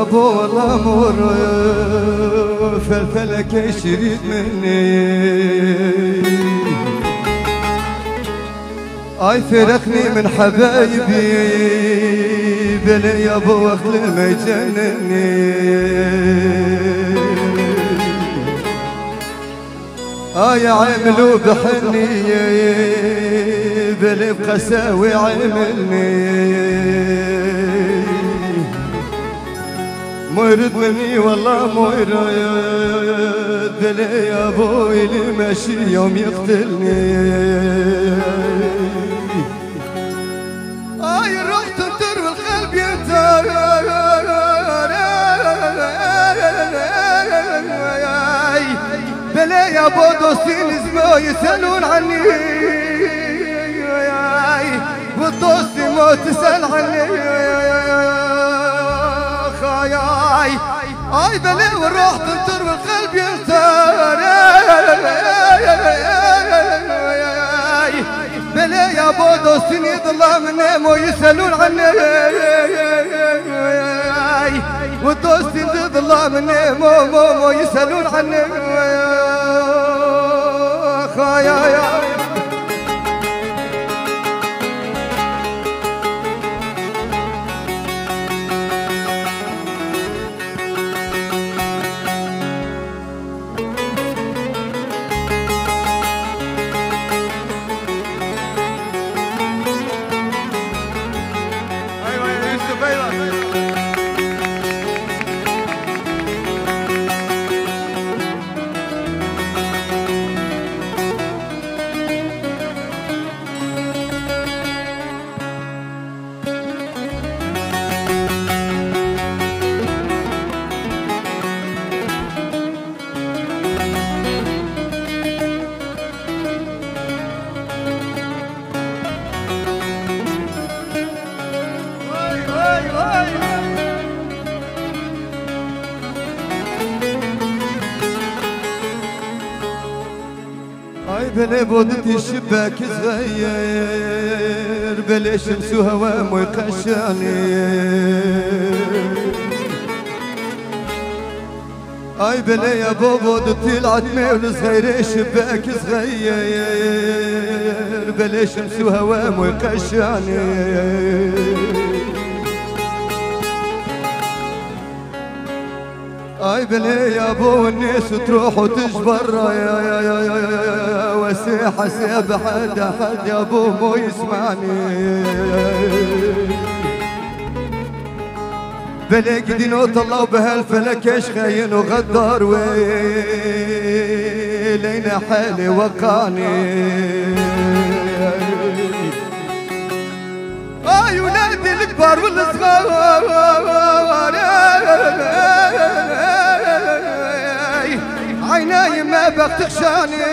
ابو الأمور فالفلك يشرد مني اي فرقني من حبايبي بلي يا ابو اخل ما يجنني اي عملوا بحني بلي بقساوي عملني مرد مني والله مرد بلي يا أبوي اللي ماشي يوم يقتلني اي رحت تر القلب ينتهي بلا يا ابو دوستين اسمه يسالون عني والدوستي ما تسال عني خاياي اي بلا والروح تنطر والقلب ينثار بلا يا أبو دوستين يضل من ويسألون عني. والدوستين تضل من مو مو مو يسالون عني. خايا أيوه واي واي اي بلا بودتي الشباك صغير بلا شمس وهوا مو يقشعني اي بلا يا بابا دتي العتمة والصغير شباك صغير بلا شمس وهوا مو يقشعني اي بلي يا ابو الناس تروح وتجبر يا يا يا يا يا يا وسيحة سيب حد حد يا ابو مو يسمعني بلي قدين وطلعوا بهالفلك إيش خاين وغدار ويلينا حالي وقعني عيناي ما بتخشاني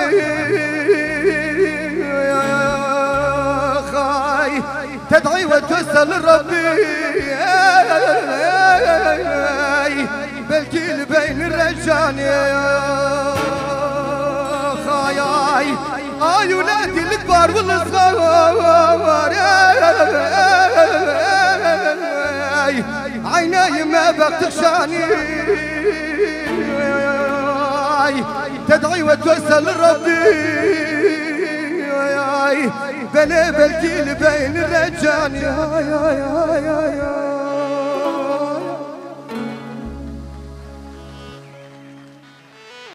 خاي تدعي وتسأل ربي بالجيل بين الرجاني. خاي آي ولادي الكبار والصغار. عيناي ما بتخشاني تدعي وتوسل ربي بلا بالجيل بين الرجال يا يا يا يا يا